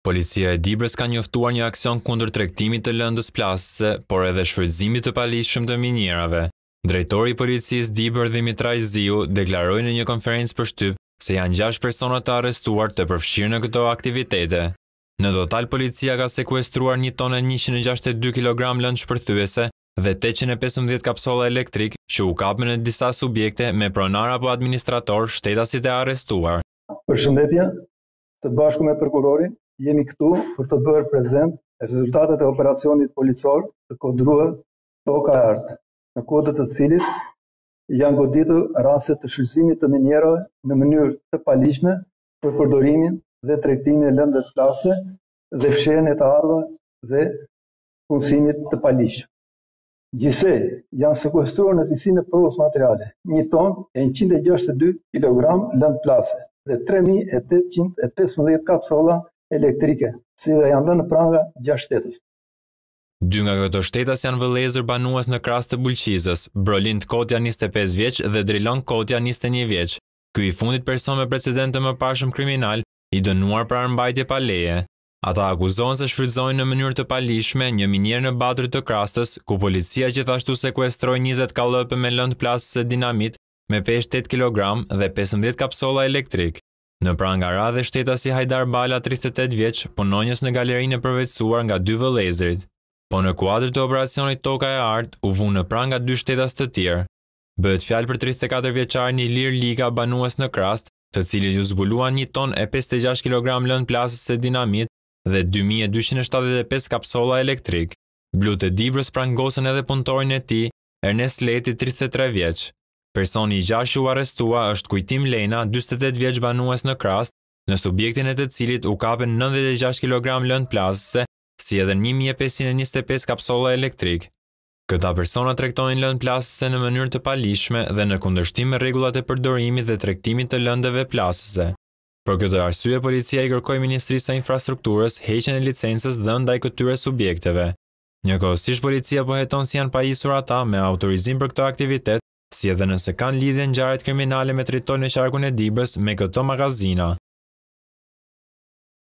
Policia e Dibrës ka njoftuar një aksion kundër tregtimit të lëndës plasëse, por edhe shfrytëzimit të paligjshëm të minierave. Drejtori i Policisë Dibër Dhimitraj Ziu deklaroi në një konferencë për shtyp se janë gjashtë persona të arrestuar të përfshirë në këto aktivitete. Në total policia ka sekuestruar një ton e njëqind e gjashtëdhjetë e dy kilogramë lëndë shpërthyese dhe tetëqind e pesëmbëdhjetë kapsolla elektrike që u kapën në disa subjekte me pronarë apo administratorë shtetasit e arrestuar. Përshëndetje, së bashku me prokurorin jemi këtu për të bërë prezent rezultatet e operacionit policor të koduar Toka e Artë, në kuadër të cilit janë goditur raste të shfrytëzimit të minierave në mënyrë të paligjshme për përdorimin dhe tregtimin e lëndëve plasëse dhe fshehjen e të ardhurave dhe punësimit të paligjshëm. Gjithsej, janë sekuestruar në cilësinë e provës materiale, një ton e njëqind e gjashtëdhjetë e dy kilogramë lëndë plasëse dhe tre mijë e tetëqind e pesëmbëdhjetë kapsolla elektrike, si dhe janë vënë në pranga gjashtë shtetas. Dy nga këto shtetas janë vëllezër banues në Krastë të Bulqizës, Brolind Kotja njëzet e pesë vjeç dhe Drilon Kotja njëzet e një vjeç, ky i fundit person me precedentë të mëparshëm kriminalë, i dënuar për armëmbajtje pa leje. Ata akuzohen se shfrytëzonin në mënyrë të paligjshme një minierë në Batër të Krastës, ku policia gjithashtu sekuestroi njëzet kallëpe me lëndë plasëse dinamit me peshë tetë kilogramë dhe pesëmbëdhjetë kapsolla elektrike. Në pranga ra dhe shtetasi Hajdar Bala tridhjetë e tetë vjeç, punonjës në galerinë e përvetësuar nga dy vëllezërit. Po në kuadër të operacionit Toka e Artë, u vunë në pranga dy shtetas të tjerë. Bëhet fjalë për tridhjetë e katër vjeçarin Ilir Lika banues në Krastë, të cilit iu zbuluan një ton e pesëdhjetë e gjashtë kilogramë lëndë plasëse dinamit dhe dy mijë e dyqind e shtatëdhjetë e pesë kapsolla elektrike. Blutë e Dibrës prangosën edhe punëtorin e tij, Ernest Leti, tridhjetë e tre vjeç. Personi i gjashtë që u arrestua është Kujtim Lejna, dyzet e tetë vjeç banues në Krastë, në subjektin e të cilit u kapën nëntëdhjetë e gjashtë kilogramë lëndë plasëse, si edhe një mijë e pesëqind e njëzet e pesë kapsolla elektrike. Këta persona tregtonin lëndë plasëse në mënyrë të paligjshme dhe në kundërshtim me rregullat e përdorimit dhe tregtimit të lëndëve plasëse. Për këtë arsye policia i kërkoi Ministrisë së Infrastrukturës heqjen e licencës dhënë ndaj këtyre subjekteve. Njëkohësisht policia po heton si janë pajisur ata me autorizim për këtë aktivitet, si edhe nëse kanë lidhje ngjarjet kriminale me tritol në qarkun e Dibrës me këto magazina.